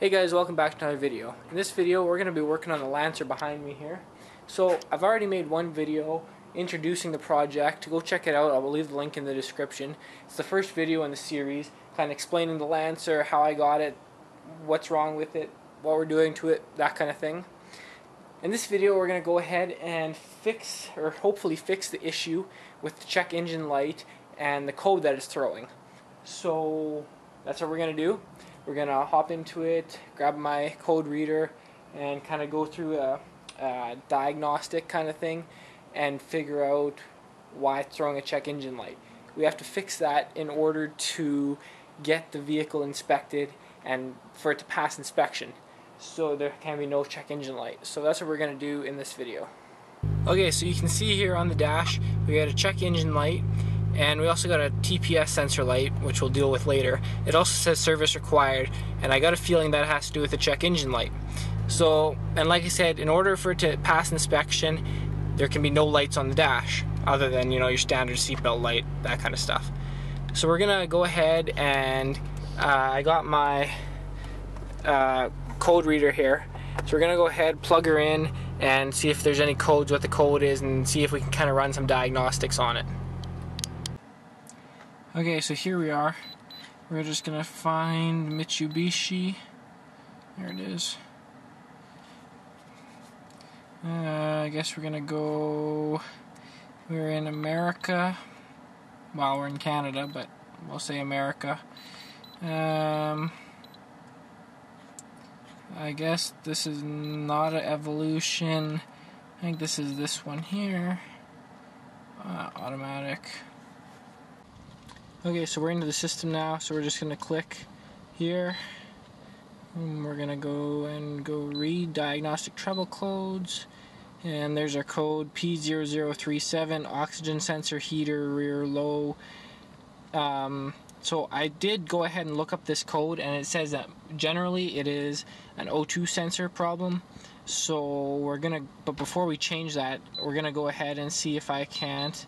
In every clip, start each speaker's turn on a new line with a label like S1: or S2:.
S1: Hey guys, welcome back to another video. In this video, we're going to be working on the Lancer behind me here. So, I've already made one video introducing the project. Go check it out. I will leave the link in the description. It's the first video in the series, kind of explaining the Lancer, how I got it, what's wrong with it, what we're doing to it, that kind of thing. In this video, we're going to go ahead and fix, or hopefully fix the issue with the check engine light and the code that it's throwing. So, that's what we're going to do. We're going to hop into it, grab my code reader, and kind of go through a, a diagnostic kind of thing and figure out why it's throwing a check engine light. We have to fix that in order to get the vehicle inspected and for it to pass inspection. So there can be no check engine light. So that's what we're going to do in this video. Okay, so you can see here on the dash, we got a check engine light and we also got a TPS sensor light, which we'll deal with later. It also says service required, and I got a feeling that has to do with the check engine light. So, and like I said, in order for it to pass inspection, there can be no lights on the dash other than you know your standard seatbelt light, that kind of stuff. So we're gonna go ahead and uh, I got my uh, code reader here. So we're gonna go ahead, plug her in, and see if there's any codes, what the code is, and see if we can kind of run some diagnostics on it. Okay, so here we are. We're just gonna find Mitsubishi. There it is. Uh, I guess we're gonna go. We're in America. Well, we're in Canada, but we'll say America. Um, I guess this is not an evolution. I think this is this one here. Uh, automatic. Okay, so we're into the system now, so we're just gonna click here. And we're gonna go and go read diagnostic trouble codes. And there's our code P0037, oxygen sensor heater, rear low. Um, so I did go ahead and look up this code and it says that generally it is an O2 sensor problem. So we're gonna, but before we change that, we're gonna go ahead and see if I can't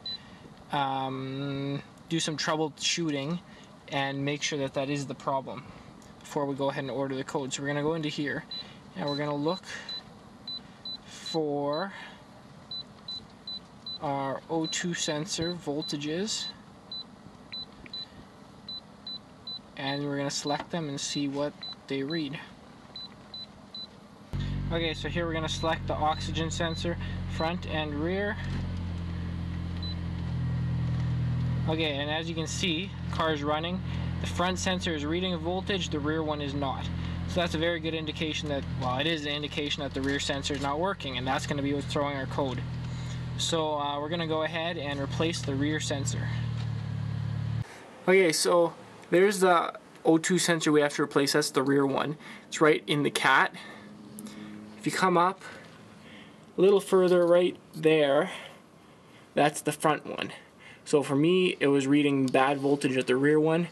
S1: um, do some troubleshooting and make sure that that is the problem before we go ahead and order the code. So we're gonna go into here and we're gonna look for our O2 sensor voltages and we're going to select them and see what they read. Okay, so here we're going to select the oxygen sensor front and rear. Okay, and as you can see, car is running. The front sensor is reading a voltage, the rear one is not. So that's a very good indication that, well, it is an indication that the rear sensor is not working, and that's going to be what's throwing our code. So uh, we're going to go ahead and replace the rear sensor. Okay, so there's the O2 sensor we have to replace. That's the rear one. It's right in the cat. If you come up a little further right there, that's the front one. So for me, it was reading bad voltage at the rear one.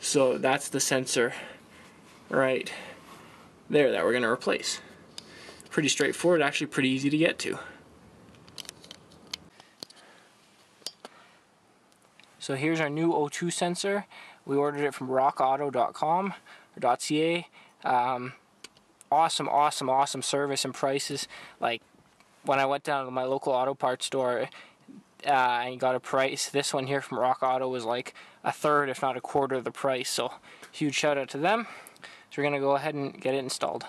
S1: So that's the sensor right there that we're going to replace. Pretty straightforward, actually pretty easy to get to. So here's our new O2 sensor. We ordered it from rockauto.com or .ca. Um, awesome, awesome, awesome service and prices. Like when I went down to my local auto parts store uh, and got a price, this one here from Rock Auto was like a third, if not a quarter of the price. So huge shout out to them. So we're going to go ahead and get it installed.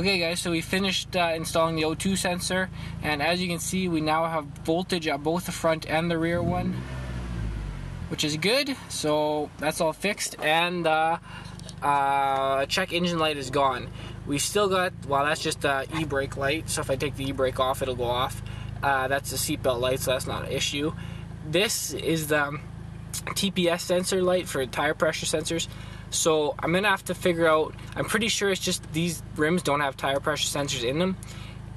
S1: Okay guys, so we finished uh, installing the O2 sensor and as you can see we now have voltage at both the front and the rear one. which is good. So that's all fixed, and uh, uh, check engine light is gone. We still got, well, that's just the e-brake light. So if I take the e-brake off, it'll go off. Uh, that's the seatbelt light, so that's not an issue. This is the TPS sensor light for tire pressure sensors. So I'm gonna have to figure out. I'm pretty sure it's just these rims don't have tire pressure sensors in them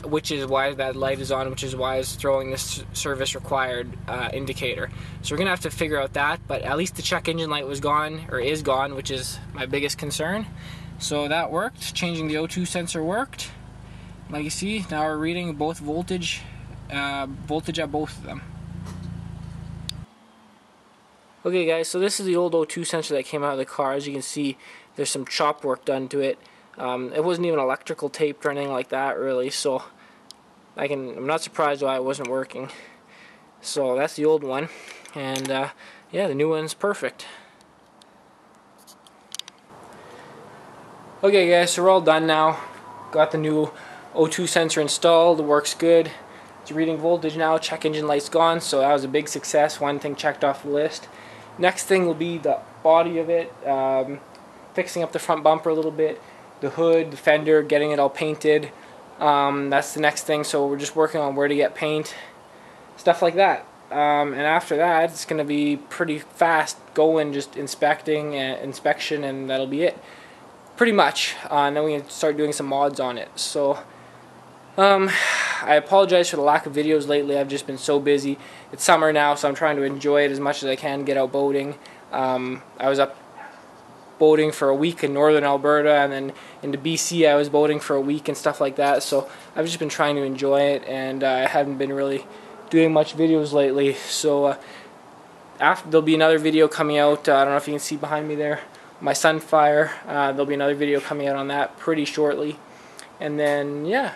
S1: which is why that light is on, which is why it's throwing this service required uh, indicator. So we're gonna have to figure out that, but at least the check engine light was gone, or is gone, which is my biggest concern. So that worked, changing the O2 sensor worked. Like you see, now we're reading both voltage, uh, voltage at both of them. Okay guys, so this is the old O2 sensor that came out of the car. As you can see, there's some chop work done to it. Um, it wasn't even electrical taped or anything like that really, so I can, I'm not surprised why it wasn't working. So that's the old one, and uh, yeah, the new one's perfect. Okay guys, so we're all done now. Got the new O2 sensor installed, it works good. It's reading voltage now, check engine light's gone, so that was a big success, one thing checked off the list. Next thing will be the body of it, um, fixing up the front bumper a little bit, the hood, the fender, getting it all painted. Um, that's the next thing. So we're just working on where to get paint, stuff like that. Um, and after that, it's going to be pretty fast going, just inspecting and inspection, and that'll be it. Pretty much. Uh, and then we can start doing some mods on it. So, um, I apologize for the lack of videos lately. I've just been so busy. It's summer now, so I'm trying to enjoy it as much as I can, get out boating. Um, I was up boating for a week in northern Alberta and then into BC I was boating for a week and stuff like that so I've just been trying to enjoy it and uh, I haven't been really doing much videos lately so uh, after there'll be another video coming out uh, I don't know if you can see behind me there my Sunfire uh, there'll be another video coming out on that pretty shortly and then yeah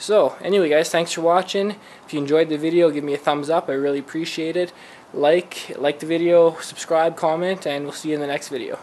S1: so anyway guys thanks for watching. If you enjoyed the video give me a thumbs up. I really appreciate it. Like like the video subscribe comment and we'll see you in the next video